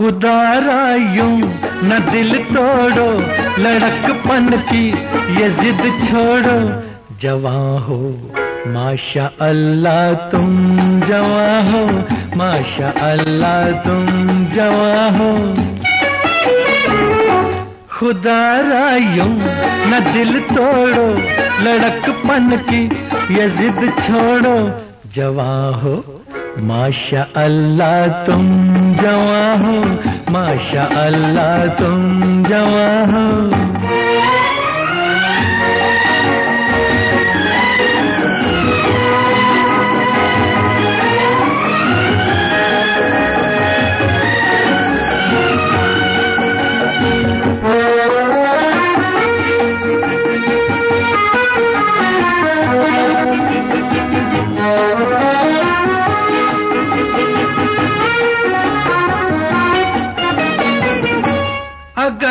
खुदारा यूँ न दिल तोड़ो लड़कपन की, ये जिद छोड़ो। जवा हो माशा अल्लाह तुम जवा हो माशा अल्लाह तुम जवा हो। खुदारा न दिल तोड़ो लड़कपन की, ये जिद छोड़ो। जवा हो माशा अल्लाह तुम जवा हो माशा अल्लाह तुम जवा हो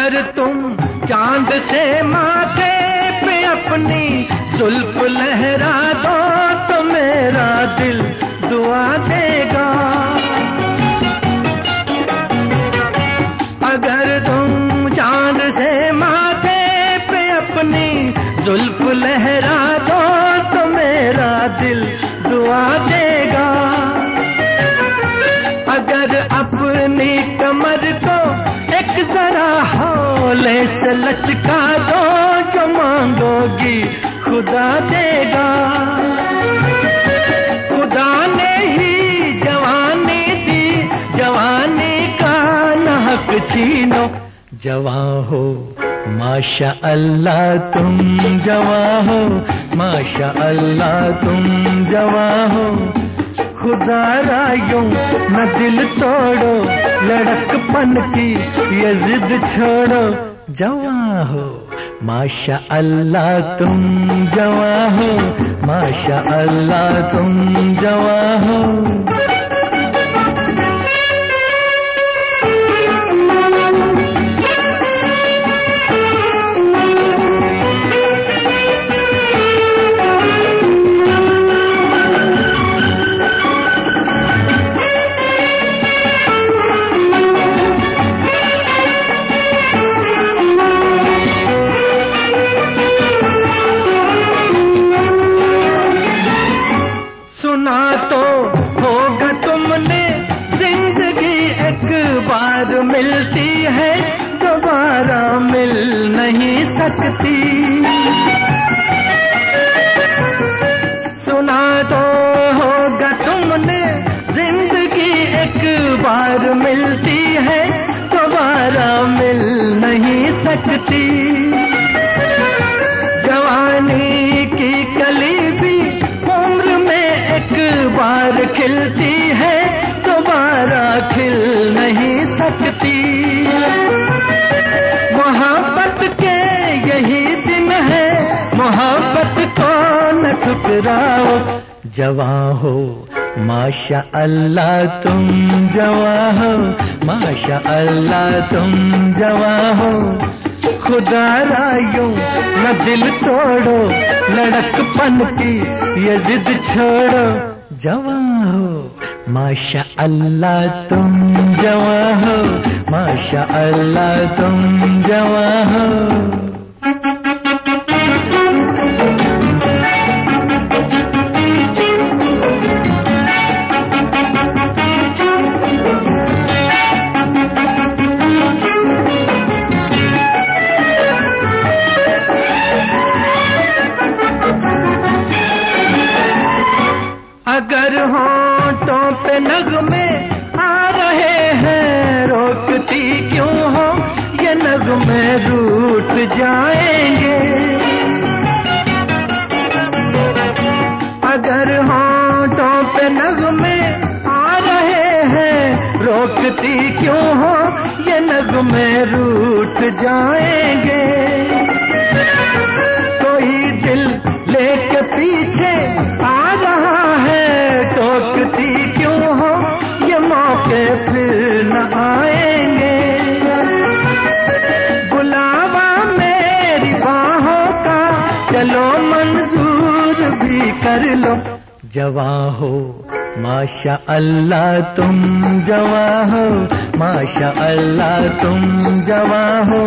अगर तुम चाँद से माथे पे अपनी सुल्फ लहरा दो तो मेरा दिल दुआ देगा। अगर तुम चाँद से माथे पे अपनी जुल्फ लहरा दो तो मेरा दिल दुआ देगा से लचका दो जो मांगोगी, खुदा देगा। खुदा ने ही जवानी दी, जवानी का नहक छीनो। जवा हो माशा अल्लाह तुम जवा हो माशा अल्लाह तुम जवा हो। खुदा रायों न दिल तोड़ो, लड़कपन की ये जिद छोड़ो। जवा हो माशा अल्लाह तुम जवा हो माशा अल्लाह तुम जवा बार मिलती है, दोबारा मिल नहीं सकती। सुना तो होगा तुमने, ज़िंदगी एक बार मिलती है, दोबारा मिल नहीं सकती। जवानी की कली भी उम्र में एक बार खिलती मोहब्बत के यही दिन है। मोहब्बत को न ठुकराओ। जवा हो माशा अल्लाह तुम जवा हो। माशा अल्लाह तुम जवा हो। खुदा रायों, न दिल तोड़ो। लड़कपन की ये जिद छोड़ो। जवा हो माशा अल्लाह तुम जवा हो। माशा अल्लाह तुम जवा हो। अगर होठों पे नगमे आ रहे हैं, रोकती क्यों हो ये नगमे रूठ जाएँगे। अगर होठों पे नगमे आ रहे हैं, रोकती क्यों हो ये नग में रूठ जाएँगे। कर लो। जवा हो माशा अल्लाह तुम जवा हो माशा अल्लाह तुम जवा हो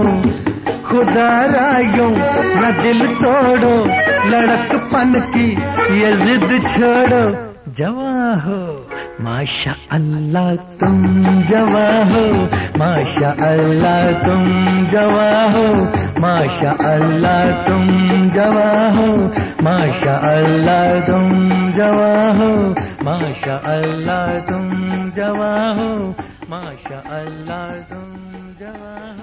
खुदा रायो न दिल तोड़ो, लड़कपन की ये जिद छोड़ो। जवा हो माशा अल्लाह तुम जवा हो माशा अल्लाह तुम जवा हो माशा अल्लाह तुम जवा हो माशा अल्लाह तुम जवा हो माशा अल्लाह तुम जवा हो माशा अल्लाह तुम जवा हो